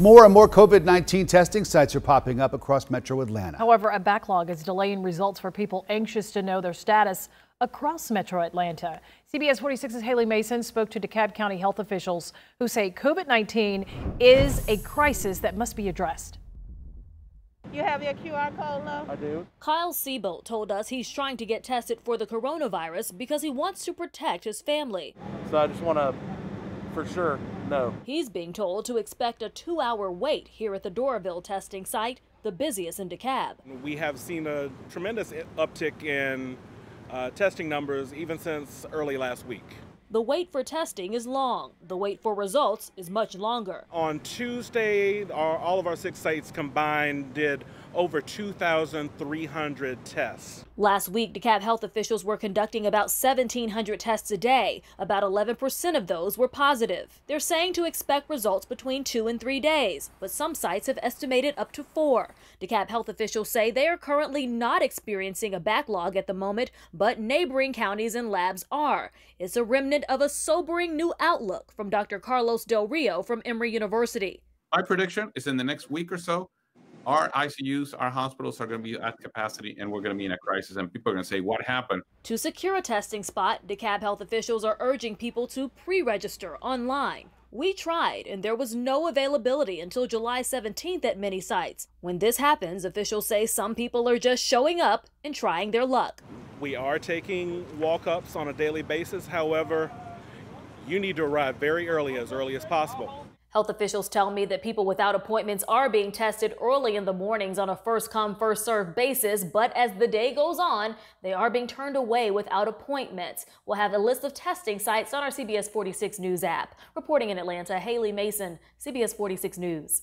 More and more COVID 19 testing sites are popping up across metro Atlanta. However, a backlog is delaying results for people anxious to know their status across metro Atlanta. CBS 46's Haley Mason spoke to DeKalb County health officials who say COVID 19 is a crisis that must be addressed. You have your QR code, love? I do. Kyle Siebold told us he's trying to get tested for the coronavirus because he wants to protect his family. So I just want to, for sure, know. He's being told to expect a two hour wait here at the Doraville testing site, the busiest in DeKalb. We have seen a tremendous uptick in uh, testing numbers even since early last week. The wait for testing is long. The wait for results is much longer. On Tuesday, our, all of our six sites combined did over 2,300 tests. Last week, DeKalb health officials were conducting about 1,700 tests a day. About 11% of those were positive. They're saying to expect results between two and three days, but some sites have estimated up to four. DeKalb health officials say they are currently not experiencing a backlog at the moment, but neighboring counties and labs are. It's a remnant of a sobering new outlook from Dr. Carlos Del Rio from Emory University. My prediction is in the next week or so, our ICUs, our hospitals are going to be at capacity and we're going to be in a crisis. And people are going to say, What happened? To secure a testing spot, DeKalb health officials are urging people to pre register online. We tried, and there was no availability until July 17th at many sites. When this happens, officials say some people are just showing up and trying their luck. We are taking walk ups on a daily basis. However, you need to arrive very early, as early as possible. Health officials tell me that people without appointments are being tested early in the mornings on a first come, first served basis, but as the day goes on, they are being turned away without appointments. We'll have a list of testing sites on our CBS 46 News app. Reporting in Atlanta, Haley Mason, CBS 46 News.